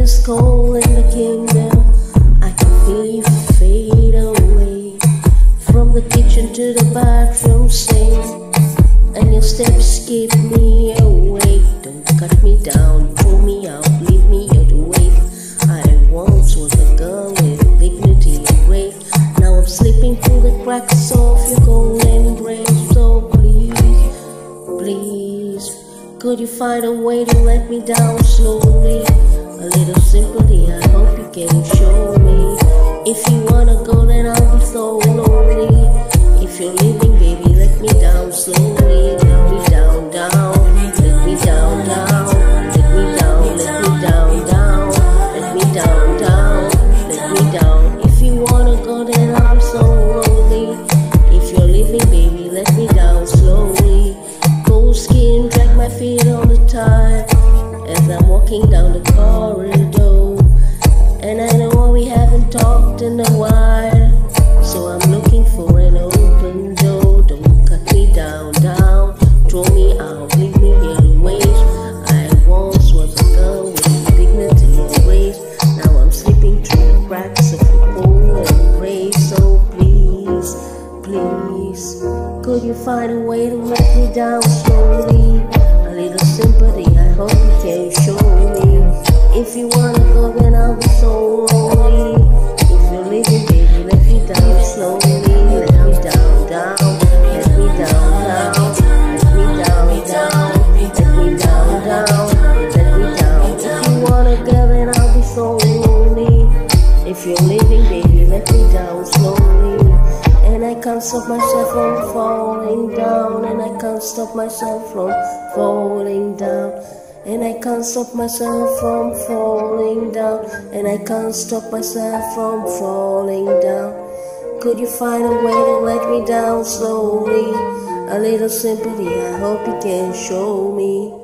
is cold in the kingdom. I can feel you fade away from the kitchen to the bathroom sink, and your steps keep me awake. Don't cut me down, throw me out, leave me wait. I once was a girl with dignity and grace. Now I'm slipping through the cracks of your golden embrace. So please, please, could you find a way to let me down slowly? A little sympathy, I hope you can show me. If you wanna go, then I'll be so lonely. If you're leaving, baby, let me down slowly. Let me down, down. Let me down, down. Let me down, let me down, down. Let me down, down. Let me down. If you wanna go, then be so lonely. If you're leaving, baby, let me down slowly. Cold skin, drag my feet on the tile as I'm walking down the corridor. And I know we haven't talked in a while, so I'm looking for an open door. Don't cut me down, down, throw me out, leave me here to waste. I once was a girl with dignity and grace. Now I'm slipping through the cracks of a cold embrace. So please, please, could you find a way to let me down slowly? A little sympathy, I hope you can show me. If you wanna go, then I'll be so lonely. If you're leaving, baby, let me down slowly. Let me down, down. Let me down, down. Let me down, down. Let me down, down. If you wanna go, I'll be so lonely. If you're leaving, baby, let me down slowly. And I can't stop myself from falling down. And I can't stop myself from falling down. And I can't stop myself from falling down. And I can't stop myself from falling down. Could you find a way to let me down slowly? A little sympathy, I hope you can show me.